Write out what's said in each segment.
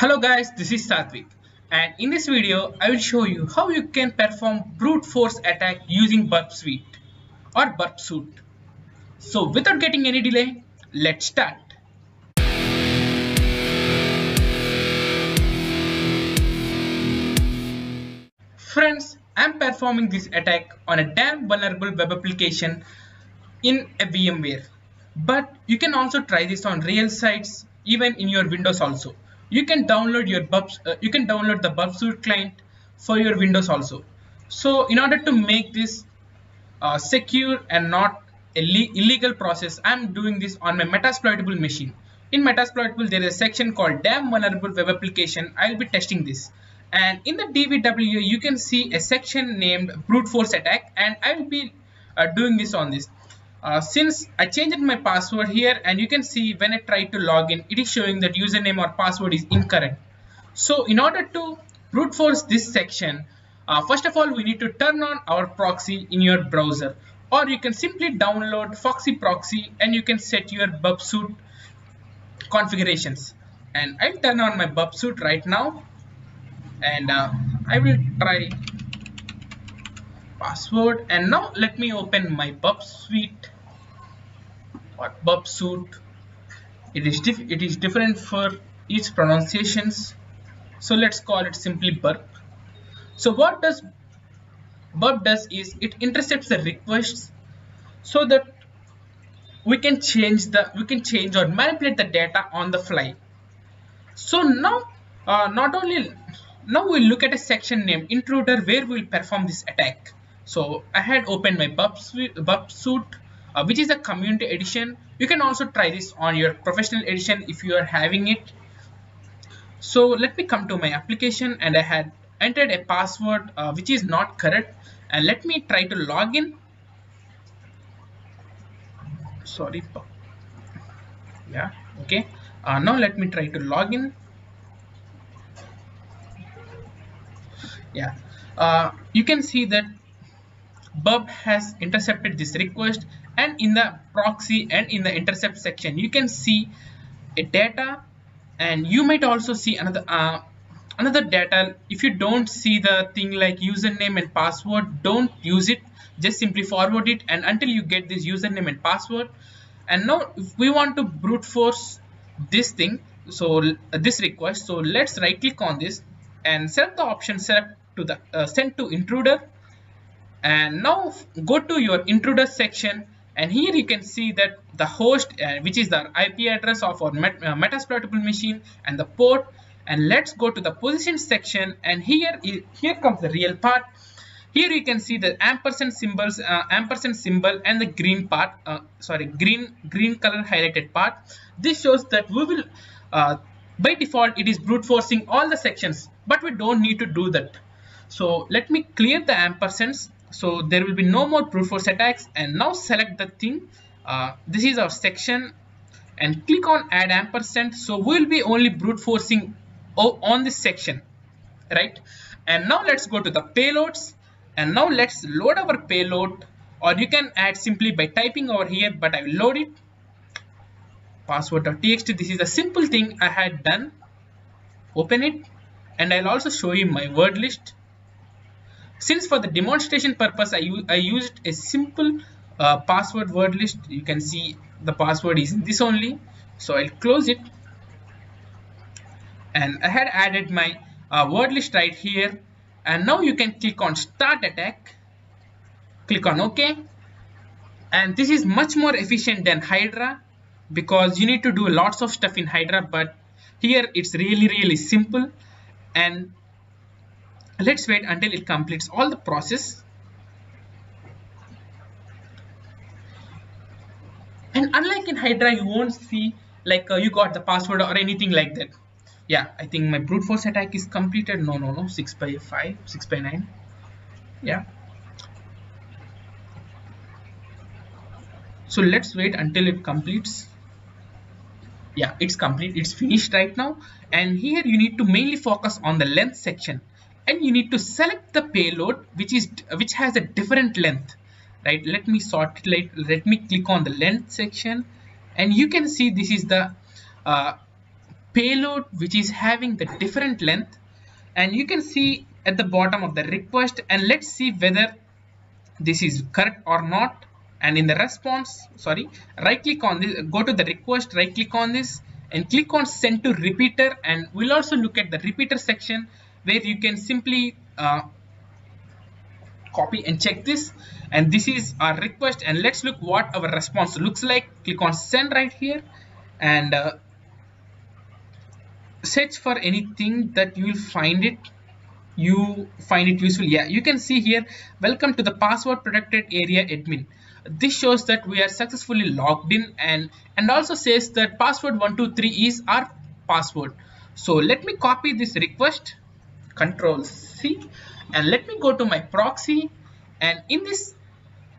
Hello guys, this is Satvik and in this video I will show you how you can perform brute force attack using burp suite or burp suit. So without getting any delay, let's start. Friends, I am performing this attack on a damn vulnerable web application in a VMware. But you can also try this on real sites even in your Windows also you can download your bubs uh, you can download the burp client for your windows also. So in order to make this uh, secure and not illegal process i'm doing this on my metasploitable machine. In metasploitable there is a section called damn vulnerable web application. I'll be testing this. And in the dvw you can see a section named brute force attack and i will be uh, doing this on this uh, since I changed my password here and you can see when I try to log in it is showing that username or password is incorrect. So in order to brute force this section uh, first of all we need to turn on our proxy in your browser. Or you can simply download Foxy proxy and you can set your burp suit configurations. And I'll turn on my burp suit right now. And uh, I will try password. And now let me open my suite or burp suit. It is it is different for each pronunciations. So let's call it simply burp. So what does burp does is it intercepts the requests so that we can change the we can change or manipulate the data on the fly. So now uh, not only now we'll look at a section named intruder where we will perform this attack. So I had opened my burp, burp suit uh, which is a community edition. You can also try this on your professional edition if you are having it. So let me come to my application and I had entered a password uh, which is not correct and let me try to log in. Sorry. Yeah, okay. Uh, now let me try to log in. Yeah, uh, you can see that burp has intercepted this request and in the proxy and in the intercept section you can see a data and you might also see another uh, another data. If you don't see the thing like username and password don't use it. Just simply forward it and until you get this username and password. And now if we want to brute force this thing so uh, this request so let's right click on this and set the option set to the uh, send to intruder. And now go to your intruder section and here you can see that the host uh, which is the IP address of our met, uh, metasploitable machine and the port. And let's go to the position section. And here here comes the real part. Here you can see the ampersand symbols uh, ampersand symbol and the green part uh, sorry green green color highlighted part. This shows that we will uh, by default it is brute forcing all the sections but we don't need to do that. So let me clear the ampersands so there will be no more brute force attacks. And now select the thing. Uh, this is our section. And click on add ampersand. So we'll be only brute forcing on this section. Right? And now let's go to the payloads. And now let's load our payload. Or you can add simply by typing over here. But I will load it. Password.txt this is a simple thing I had done. Open it. And I'll also show you my word list since for the demonstration purpose I, I used a simple uh, password word list. You can see the password is this only. So I'll close it. And I had added my uh, word list right here. And now you can click on start attack. Click on ok. And this is much more efficient than Hydra because you need to do lots of stuff in Hydra but here it's really really simple. And let's wait until it completes all the process. And unlike in hydra you won't see like uh, you got the password or anything like that. Yeah i think my brute force attack is completed. No no no. 6 by 5 6 by 9 yeah. So let's wait until it completes. Yeah it's complete. It's finished right now. And here you need to mainly focus on the length section and you need to select the payload which is which has a different length right? Let me sort like let me click on the length section and you can see this is the uh, payload which is having the different length and you can see at the bottom of the request and let's see whether this is correct or not. And in the response sorry right click on this go to the request right click on this and click on send to repeater and we'll also look at the repeater section where you can simply uh, copy and check this. And this is our request and let's look what our response looks like. Click on send right here and uh, search for anything that you will find it you find it useful. Yeah you can see here welcome to the password protected area admin. This shows that we are successfully logged in and and also says that password 123 is our password. So let me copy this request control c. And let me go to my proxy. And in this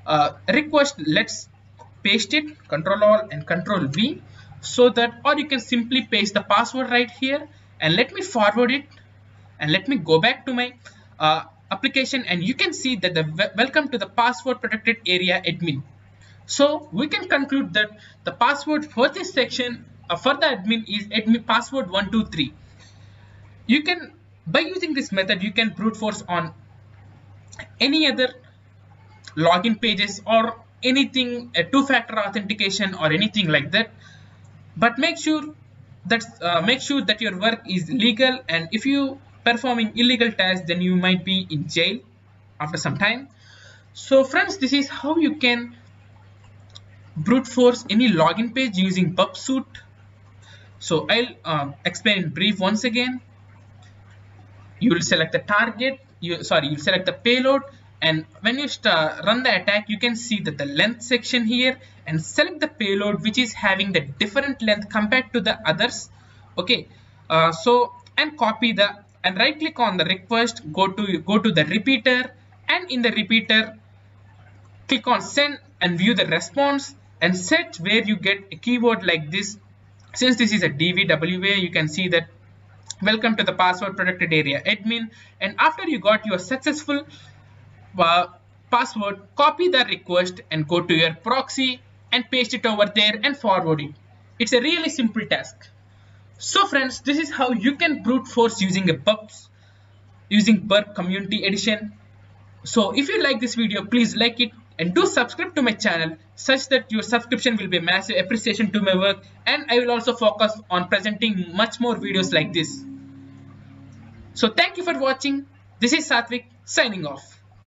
uh, request let's paste it control all and control v so that or you can simply paste the password right here. And let me forward it. And let me go back to my uh, application. And you can see that the welcome to the password protected area admin. So we can conclude that the password for this section uh, for the admin is admin password 123 you can by using this method you can brute force on any other login pages or anything a two-factor authentication or anything like that. But make sure that uh, make sure that your work is legal and if you performing illegal tasks then you might be in jail after some time. So friends this is how you can brute force any login page using bubsuit. So i'll um, explain in brief once again you will select the target you sorry you select the payload and when you start, run the attack you can see that the length section here and select the payload which is having the different length compared to the others okay? Uh, so and copy the and right click on the request go to go to the repeater and in the repeater click on send and view the response and set where you get a keyword like this. Since this is a DVWA you can see that welcome to the password protected area. Admin and after you got your successful uh, password copy the request and go to your proxy and paste it over there and forward it. It's a really simple task. So friends this is how you can brute force using a bubs using burp community edition. So if you like this video please like it and do subscribe to my channel such that your subscription will be a massive appreciation to my work and I will also focus on presenting much more videos like this. So thank you for watching. This is Satvik signing off.